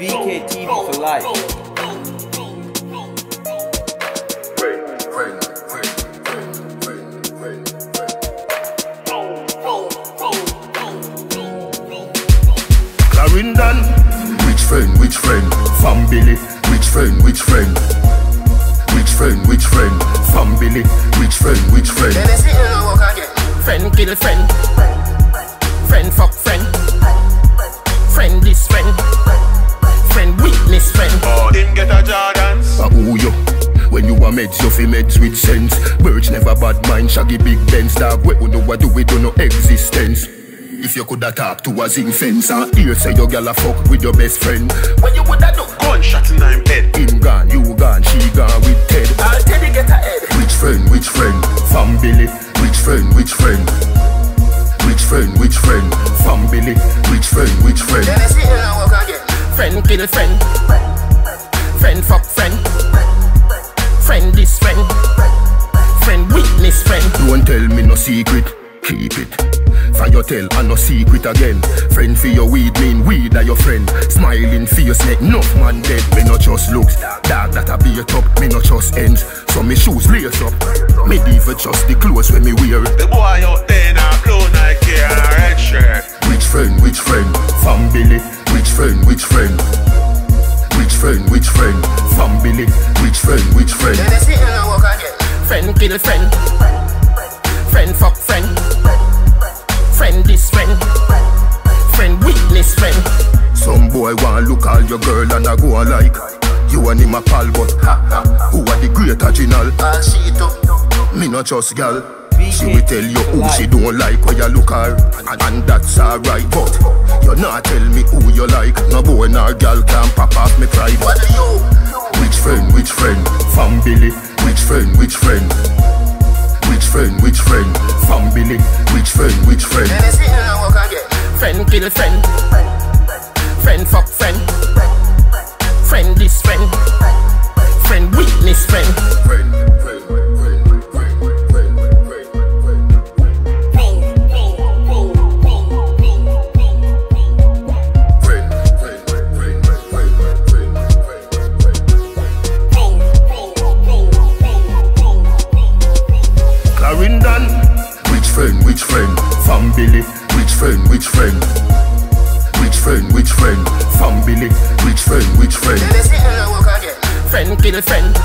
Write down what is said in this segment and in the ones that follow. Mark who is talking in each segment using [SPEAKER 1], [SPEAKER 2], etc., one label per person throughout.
[SPEAKER 1] VKTV for life.
[SPEAKER 2] Clarendon, which friend, which friend? Family, which friend, which friend? Which friend, which friend? Family, which friend, which friend?
[SPEAKER 3] Friend kill friend. Friend fuck friend. Friend this friend.
[SPEAKER 2] Meds, you fi meds with sense. Birch never bad mind, shaggy big Benz dog. We know what do we do no existence. If you coulda talk to a zinc fence and hear say your gal a fuck with your best friend, when you woulda do?
[SPEAKER 4] Gunshot in him head.
[SPEAKER 2] Him gone, you gone, she gone with Ted.
[SPEAKER 3] I'll tell you get a head.
[SPEAKER 2] Which friend, which friend? Family, which friend, which friend? Which friend, which friend? Family, which friend, which friend?
[SPEAKER 3] Friend kill friend. Friend
[SPEAKER 2] tell and no secret again. Friend for your weed mean weed are your friend. Smiling face neck, enough man dead. Me no just looks, dog that a beat up. Me no just ends. So me shoes lace up. Me even just the clothes when me wear.
[SPEAKER 4] The boy out there now blue Nike and a red shirt.
[SPEAKER 2] Which friend, which friend? Family, which friend, which friend? Which friend, which friend? Family, which friend, which friend?
[SPEAKER 3] Friend kill friend. Friend
[SPEAKER 2] your girl and I go a like You and him a pal but ha ha Who are the great original? Me not just gal She will tell you who she don't like when you look her And, and that's alright but You not tell me who you like No boy nor gal can pop off me pride Which friend, which friend? Family Which friend, which friend? Which friend, which friend? Family Which friend, which friend?
[SPEAKER 3] Friend kill friend. Friend fuck friend. Friend friend,
[SPEAKER 2] which friend? Family, which friend, which friend? Which friend, which friend? Family, which friend, which friend?
[SPEAKER 3] Friend kill friend.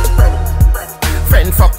[SPEAKER 3] Friend fuck